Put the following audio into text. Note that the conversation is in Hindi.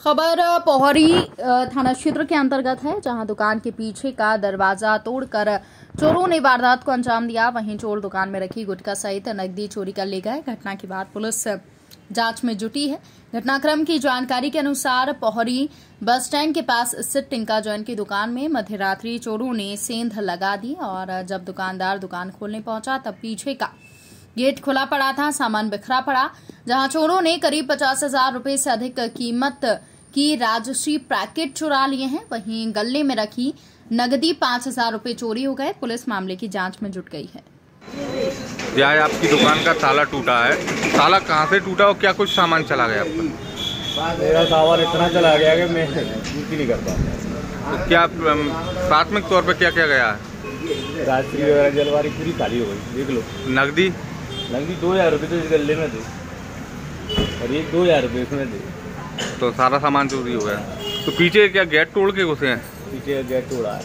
खबर पोहरी थाना क्षेत्र के अंतर्गत है, जहाँ दुकान के पीछे का दरवाज़ा तोड़कर चोरों ने वारदात को अंजाम दिया। वहीं चोर दुकान में रखी गुटखा सहित नकदी चोरी कर ले गए। घटना के बाद पुलिस जाँच में जुटी है। घटनाक्रम की जानकारी के अनुसार पोहरी बस स्टैंड के पास स्थित टिंका जैन की दुकान में मध्य रात्रि चोरों ने सेंध लगा दी और जब दुकानदार दुकान खोलने पहुँचा तब पीछे का गेट खुला पड़ा था, सामान बिखरा पड़ा। जहाँ चोरों ने करीब पचास हज़ार रुपये से अधिक कीमत की राजश्री पैकेट चुरा लिए हैं। वहीं गले में रखी नगदी पाँच हज़ार रुपये चोरी हो गए। पुलिस मामले की जाँच में जुट गई है। यह आपकी दुकान का ताला टूटा है। ताला कहाँ से टूटा और क्या कुछ सामान चला गया आपका? मेरा सामान इतना चला गया कि मैं कुछ नहीं कर पाता तो क्या प्राथमिक तौर पर क्या क्या गया है? रात्रि वगैरह जलवारी पूरी खाली हो गई देख लो। नकदी नकदी दो हज़ार रुपये तो इस गले में थे। और ये दो हज़ार रुपये तो सारा सामान चोरी हो गया। तो पीछे क्या गेट तोड़ के घुसे हैं? पीछे गेट तोड़ा है।